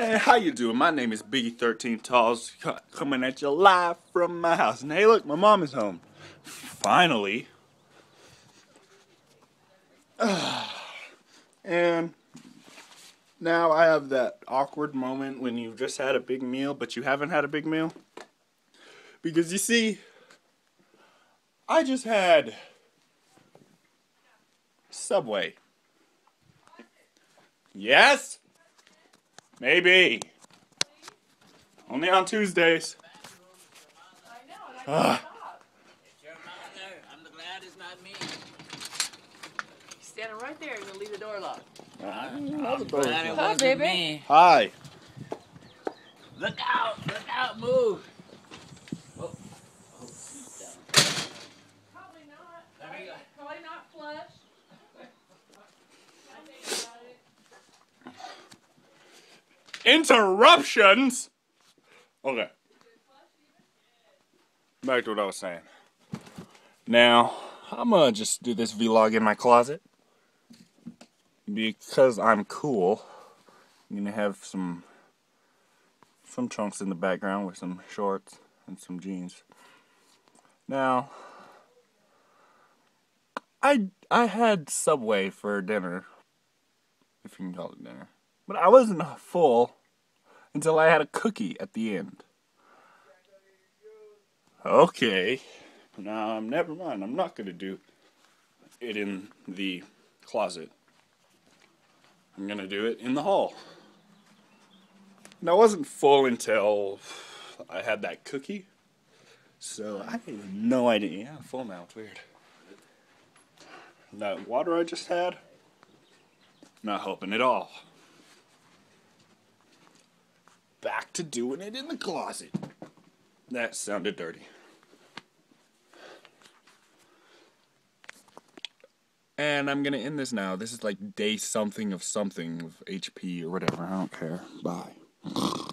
Hey, how you doing? My name is Biggie 13 Talls, coming at you live from my house. And hey, look, my mom is home. Finally. and now I have that awkward moment when you've just had a big meal, but you haven't had a big meal. Because you see, I just had Subway. Yes? Maybe. Only on Tuesdays. Ah. It's your. I'm glad it's not me. Standing right there. You're gonna leave the door locked. Glad it Hi, wasn't baby. me. Hi. Look out! Look out! Move! Interruptions? Okay. Back to what I was saying. Now, I'm gonna just do this vlog in my closet. Because I'm cool. I'm gonna have some some trunks in the background with some shorts and some jeans. Now, I I had Subway for dinner, if you can call it dinner, but I wasn't full until I had a cookie at the end. Okay, now I'm never mind. I'm not gonna do it in the closet. I'm gonna do it in the hall. And I wasn't full until I had that cookie. So I have no idea. Yeah, I'm full now. It's weird. That water I just had, not helping at all. To doing it in the closet. That sounded dirty. And I'm gonna end this now. This is like day something of something of HP or whatever. I don't care. Bye.